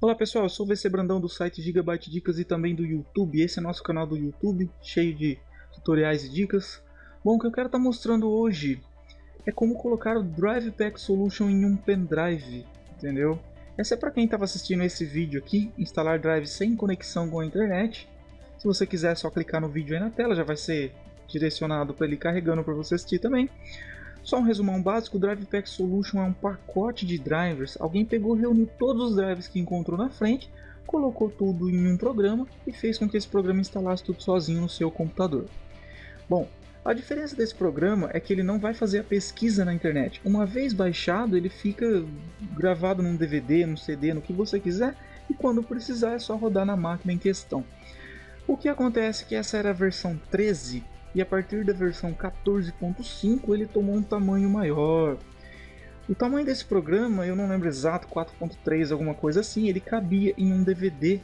Olá pessoal, eu sou o VC Brandão do site Gigabyte Dicas e também do YouTube. Esse é nosso canal do YouTube, cheio de tutoriais e dicas. Bom, o que eu quero estar tá mostrando hoje é como colocar o Drive Pack Solution em um pendrive, entendeu? Essa é para quem estava assistindo esse vídeo aqui, instalar drive sem conexão com a internet. Se você quiser, é só clicar no vídeo aí na tela, já vai ser direcionado para ele carregando para você assistir também. Só um resumão básico, o Drive Pack Solution é um pacote de drivers. Alguém pegou, reuniu todos os drivers que encontrou na frente, colocou tudo em um programa e fez com que esse programa instalasse tudo sozinho no seu computador. Bom, a diferença desse programa é que ele não vai fazer a pesquisa na internet. Uma vez baixado, ele fica gravado num DVD, num CD, no que você quiser, e quando precisar é só rodar na máquina em questão. O que acontece é que essa era a versão 13 e a partir da versão 14.5 ele tomou um tamanho maior. O tamanho desse programa, eu não lembro exato, 4.3 alguma coisa assim, ele cabia em um DVD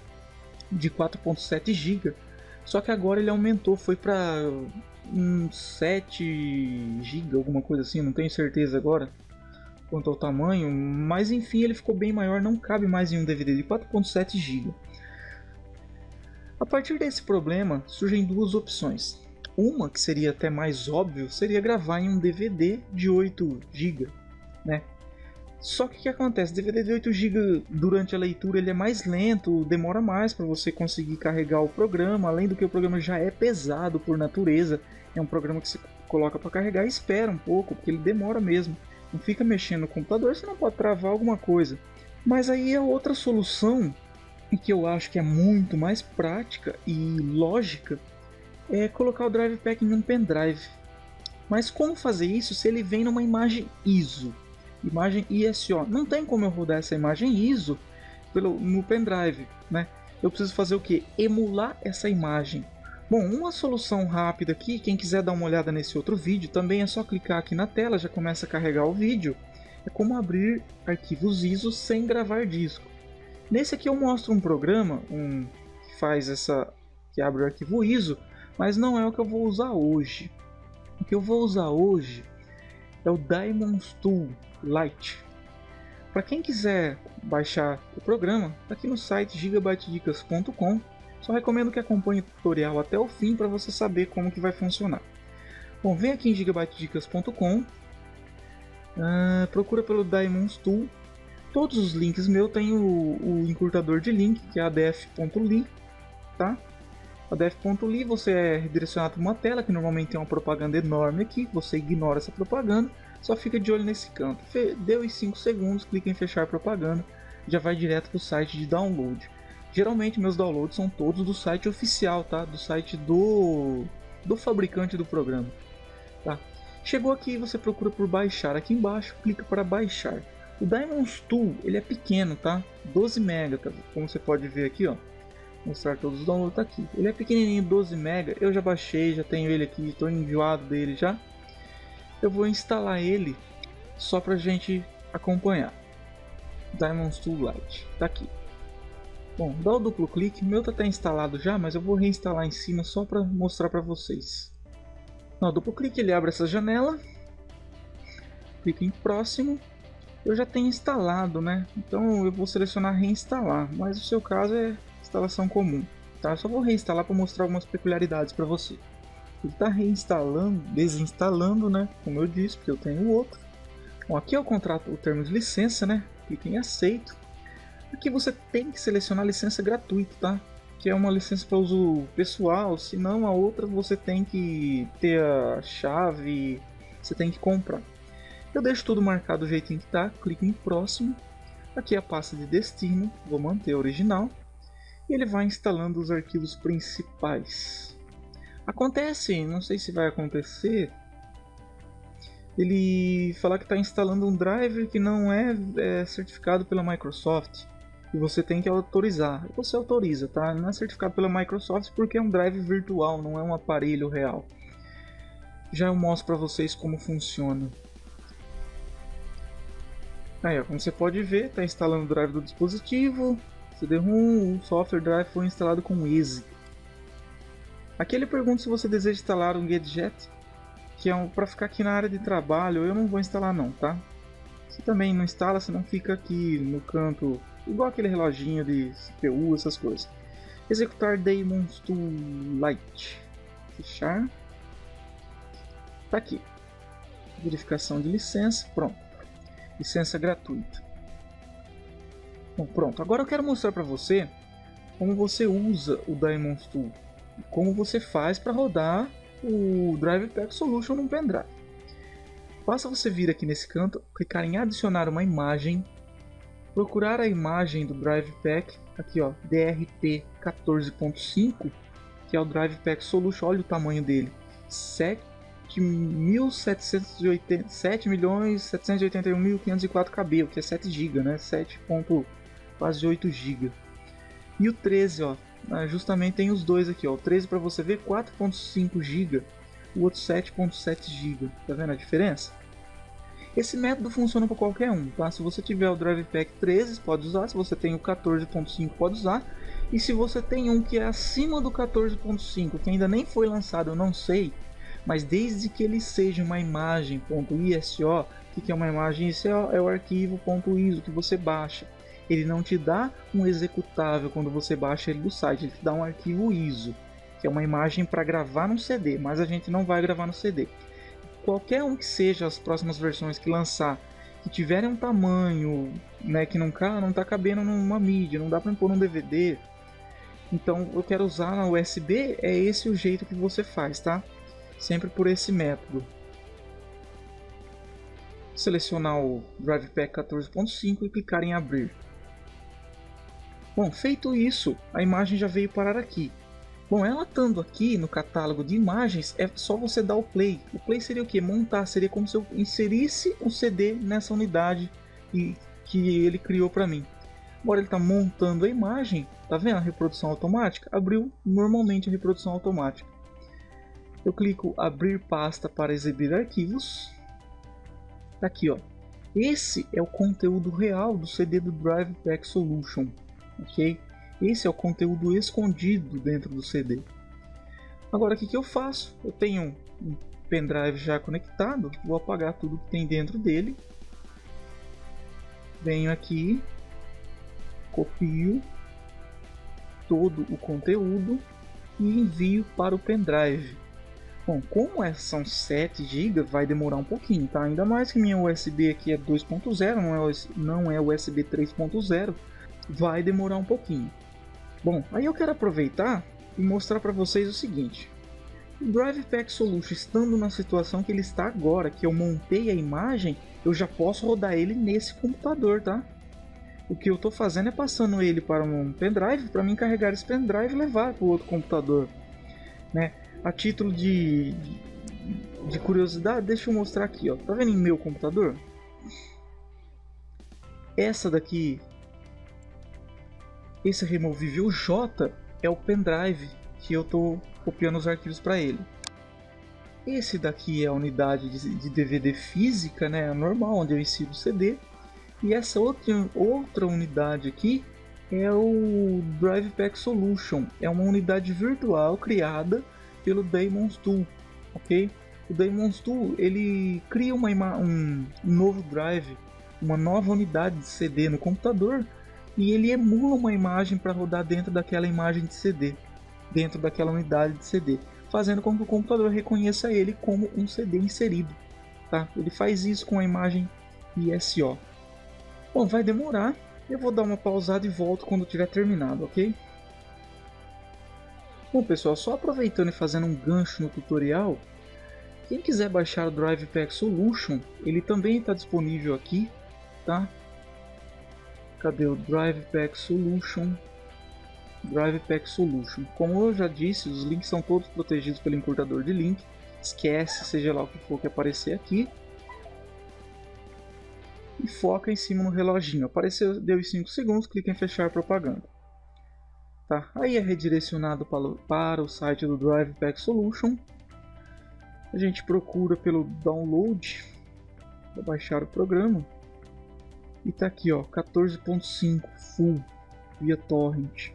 de 4.7 GB. Só que agora ele aumentou, foi para um 7 GB, alguma coisa assim, não tenho certeza agora quanto ao tamanho, mas enfim, ele ficou bem maior, não cabe mais em um DVD de 4.7 GB. A partir desse problema, surgem duas opções. Uma, que seria até mais óbvio, seria gravar em um DVD de 8 GB, né? Só que o que acontece? DVD de 8 GB durante a leitura ele é mais lento, demora mais para você conseguir carregar o programa, além do que o programa já é pesado por natureza. É um programa que você coloca para carregar e espera um pouco, porque ele demora mesmo. Não fica mexendo no computador, você não pode travar alguma coisa. Mas aí a outra solução, que eu acho que é muito mais prática e lógica, é colocar o Drive Pack em um pendrive. Mas como fazer isso se ele vem numa imagem ISO? Imagem ISO. Não tem como eu rodar essa imagem ISO pelo, no pendrive, né? Eu preciso fazer o que? Emular essa imagem. Bom, uma solução rápida aqui, quem quiser dar uma olhada nesse outro vídeo, também é só clicar aqui na tela, já começa a carregar o vídeo. É como abrir arquivos ISO sem gravar disco. Nesse aqui eu mostro um programa um, que faz essa, que abre o arquivo ISO, mas não é o que eu vou usar hoje. O que eu vou usar hoje é o Diamonds Tool Lite. Para quem quiser baixar o programa, tá aqui no site gigabytedicas.com. Só recomendo que acompanhe o tutorial até o fim para você saber como que vai funcionar. Bom, vem aqui em gigabytedicas.com, uh, ah, procura pelo Diamonds Tool. Todos os links meus têm o, o encurtador de link, que é adf.ly, tá? ADF.ly você é redirecionado para uma tela que normalmente tem uma propaganda enorme aqui, você ignora essa propaganda, só fica de olho nesse canto. Deu os 5 segundos, clica em fechar propaganda, já vai direto para o site de download. Geralmente meus downloads são todos do site oficial, tá? Do site do, do fabricante do programa. Tá? Chegou aqui, você procura por baixar. Aqui embaixo, clica para baixar. O Diamond Tool ele é pequeno, tá? 12 MB, tá? como você pode ver aqui, ó mostrar todos os downloads tá aqui. Ele é pequenininho, 12 MB, eu já baixei, já tenho ele aqui, estou enjoado dele já. Eu vou instalar ele só pra gente acompanhar. Diamond Tool Lite, tá aqui. Bom, dá o duplo clique, meu tá até instalado já, mas eu vou reinstalar em cima só para mostrar para vocês. No duplo clique ele abre essa janela, clica em próximo, eu já tenho instalado, né? Então eu vou selecionar reinstalar, mas o seu caso é instalação comum. Tá? Só vou reinstalar para mostrar algumas peculiaridades para você. Ele está reinstalando, desinstalando, né? Como eu disse, porque eu tenho outro. Bom, aqui é o contrato, o termo de licença, né? Clique em aceito. Aqui você tem que selecionar a licença gratuita, tá? Que é uma licença para uso pessoal, senão a outra você tem que ter a chave, você tem que comprar. Eu deixo tudo marcado do jeitinho que tá, clique em próximo. Aqui é a pasta de destino, vou manter a original e ele vai instalando os arquivos principais. Acontece, não sei se vai acontecer, ele falar que está instalando um driver que não é, é, certificado pela Microsoft e você tem que autorizar. Você autoriza, tá? Não é certificado pela Microsoft porque é um drive virtual, não é um aparelho real. Já eu mostro para vocês como funciona. Aí, ó, como você pode ver, está instalando o drive do dispositivo, CD-ROM, o software drive foi instalado com Easy. Aqui ele pergunta se você deseja instalar um Gadget, que é um, para ficar aqui na área de trabalho, eu não vou instalar não, tá? Se também não instala, você não fica aqui no canto igual aquele reloginho de CPU, essas coisas. Executar Daemons to Light. Fechar. Tá aqui. Verificação de licença, pronto. Licença gratuita. Bom, pronto. Agora eu quero mostrar para você como você usa o Diamond Tool. Como você faz para rodar o Drive Pack Solution no pendrive. Basta você vir aqui nesse canto, clicar em adicionar uma imagem, procurar a imagem do Drive Pack, aqui ó, DRT 14.5, que é o Drive Pack Solution, olha o tamanho dele, 7.781.504 KB, o que é 7 GB, né? 7. Quase 8 GB. E o 13, ó, ah, justamente tem os dois aqui, ó. O 13 para você ver 4.5 GB, o outro 7.7 GB. Tá vendo a diferença? Esse método funciona para qualquer um, tá? Se você tiver o Drive Pack 13, pode usar. Se você tem o 14.5, pode usar. E se você tem um que é acima do 14.5, que ainda nem foi lançado, eu não sei, mas desde que ele seja uma imagem .iso, o que é uma imagem ISO? É o arquivo .iso que você baixa ele não te dá um executável quando você baixa ele do site, ele te dá um arquivo ISO, que é uma imagem para gravar no CD, mas a gente não vai gravar no CD. Qualquer um que seja as próximas versões que lançar, que tiverem um tamanho, né, que não não tá cabendo numa mídia, não dá para pôr num DVD. Então eu quero usar na USB, é esse o jeito que você faz, tá? Sempre por esse método selecionar o Drive Pack 14.5 e clicar em abrir. Bom, feito isso, a imagem já veio parar aqui. Bom, ela estando aqui no catálogo de imagens, é só você dar o play. O play seria o que? Montar, seria como se eu inserisse um CD nessa unidade e, que ele criou para mim. Agora ele está montando a imagem, tá vendo a reprodução automática? Abriu normalmente a reprodução automática. Eu clico abrir pasta para exibir arquivos. Tá aqui, ó. Esse é o conteúdo real do CD do Drive Pack Solution ok? Esse é o conteúdo escondido dentro do CD. Agora o que, que eu faço? Eu tenho um pendrive já conectado, vou apagar tudo que tem dentro dele. Venho aqui, copio todo o conteúdo e envio para o pendrive. Bom, como é, são 7 GB, vai demorar um pouquinho, tá? Ainda mais que minha USB aqui é 2.0, não é, não é USB 3.0 vai demorar um pouquinho. Bom, aí eu quero aproveitar e mostrar para vocês o seguinte. O Drive Pack Solution estando na situação que ele está agora, que eu montei a imagem, eu já posso rodar ele nesse computador, tá? O que eu estou fazendo é passando ele para um pendrive, para mim carregar esse pendrive e levar para o outro computador. Né? A título de, de curiosidade, deixa eu mostrar aqui, ó. Tá vendo em meu computador? Essa daqui esse removível J é o pendrive que eu estou copiando os arquivos para ele. Esse daqui é a unidade de DVD física, né, normal, onde eu insiro o CD. E essa outra, outra unidade aqui é o Drive Pack Solution. É uma unidade virtual criada pelo Daemons Tool, ok? O Daemons Tool ele cria uma, um, um novo drive, uma nova unidade de CD no computador e ele emula uma imagem para rodar dentro daquela imagem de CD, dentro daquela unidade de CD, fazendo com que o computador reconheça ele como um CD inserido. Tá? Ele faz isso com a imagem ISO. Bom, vai demorar, eu vou dar uma pausada e volto quando tiver terminado, ok? Bom pessoal, só aproveitando e fazendo um gancho no tutorial, quem quiser baixar o Drive Pack Solution, ele também está disponível aqui, tá? Cadê o Drive Pack Solution? Drive Pack Solution. Como eu já disse, os links são todos protegidos pelo encurtador de link. Esquece, seja lá o que for que aparecer aqui. E foca em cima no reloginho. Apareceu, deu em 5 segundos, clica em fechar propaganda. Tá, aí é redirecionado para, para o site do Drive Pack Solution. A gente procura pelo download para baixar o programa. E tá aqui, ó, 14.5 full via torrent.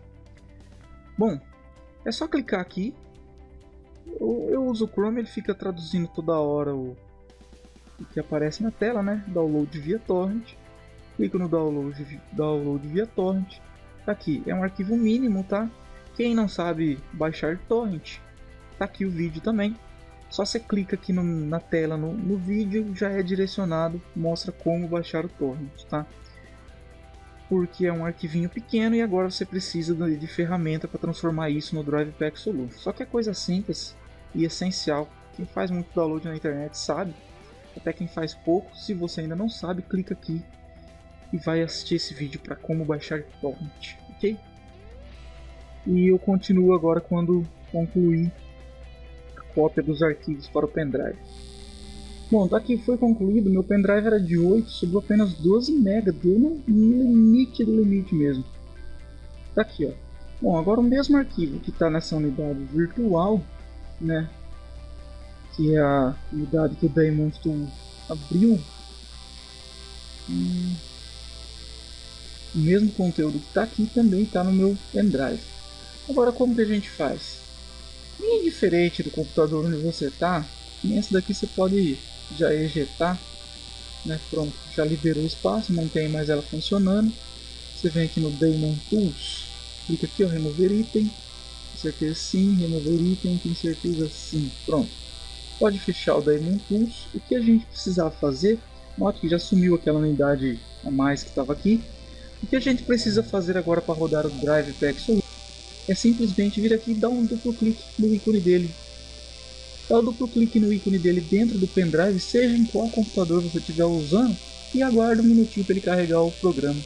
Bom, é só clicar aqui. Eu, eu, uso o Chrome, ele fica traduzindo toda hora o, o que aparece na tela, né? Download via torrent. clico no download, download via torrent. Tá aqui, é um arquivo mínimo, tá? Quem não sabe baixar torrent, tá aqui o vídeo também. Só você clica aqui no, na tela no, no vídeo, já é direcionado, mostra como baixar o torrent, tá? Porque é um arquivinho pequeno e agora você precisa de, de ferramenta para transformar isso no Drive Pack Solution. Só que é coisa simples e essencial. Quem faz muito download na internet sabe, até quem faz pouco, se você ainda não sabe, clica aqui e vai assistir esse vídeo para como baixar torrent, ok? E eu continuo agora quando concluir cópia dos arquivos para o pendrive. Bom, tá aqui foi concluído, meu pendrive era de 8, sobrou apenas 12 MB, deu no limite do limite mesmo. Tá aqui, ó. Bom, agora o mesmo arquivo que está nessa unidade virtual, né, que é a unidade que o Daemon abriu, hum, o mesmo conteúdo que está aqui também está no meu pendrive. Agora como que a gente faz? Bem diferente do computador onde você está, nesse daqui você pode já ejetar, né? Pronto, já liberou o espaço, não tem mais ela funcionando. Você vem aqui no Daemon Tools, clica aqui, ó, remover item, tem certeza sim, remover item, tem certeza sim, pronto. Pode fechar o Daemon Tools. O que a gente precisava fazer, note que já sumiu aquela unidade a mais que estava aqui. O que a gente precisa fazer agora para rodar o Drive Pack Solution é simplesmente vir aqui e dar um duplo clique no ícone dele. Dá o duplo clique no ícone dele dentro do pendrive, seja em qual computador você estiver usando, e aguarda um minutinho para ele carregar o programa.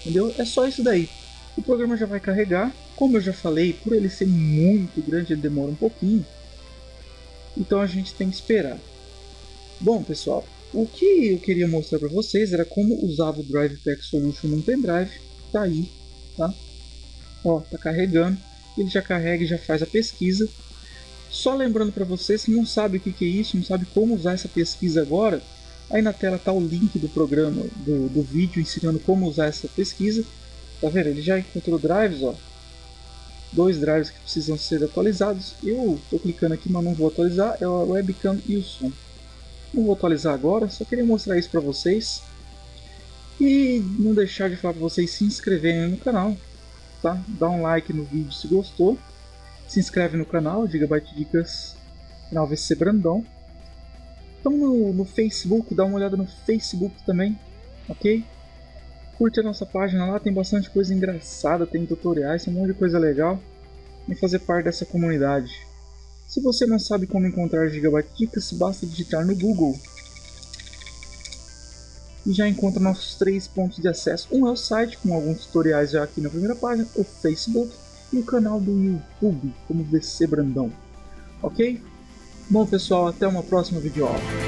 Entendeu? É só isso daí. O programa já vai carregar. Como eu já falei, por ele ser muito grande, ele demora um pouquinho. Então a gente tem que esperar. Bom, pessoal, o que eu queria mostrar para vocês era como usava o Drive Pack Solution num pendrive. Tá aí, tá? Ó, tá carregando. Ele já carrega e já faz a pesquisa. Só lembrando para você, se não sabe o que, que é isso, não sabe como usar essa pesquisa agora, aí na tela tá o link do programa, do, do vídeo ensinando como usar essa pesquisa. Tá vendo? Ele já encontrou drives, ó. Dois drives que precisam ser atualizados. Eu tô clicando aqui, mas não vou atualizar. É o webcam e o som. Não vou atualizar agora, só queria mostrar isso para vocês. E não deixar de falar para vocês se inscreverem no canal, tá? Dá um like no vídeo se gostou. Se inscreve no canal, Gigabyte Dicas, canal VC Brandão. Então no, no Facebook, dá uma olhada no Facebook também, ok? Curte a nossa página lá, tem bastante coisa engraçada, tem tutoriais, tem um monte de coisa legal. E fazer parte dessa comunidade. Se você não sabe como encontrar Gigabyte Dicas, basta digitar no Google e já encontra nossos três pontos de acesso. Um é o site, com alguns tutoriais já aqui na primeira página, o Facebook e o canal do YouTube, como VC Brandão. Ok? Bom pessoal, até uma próxima videoaula.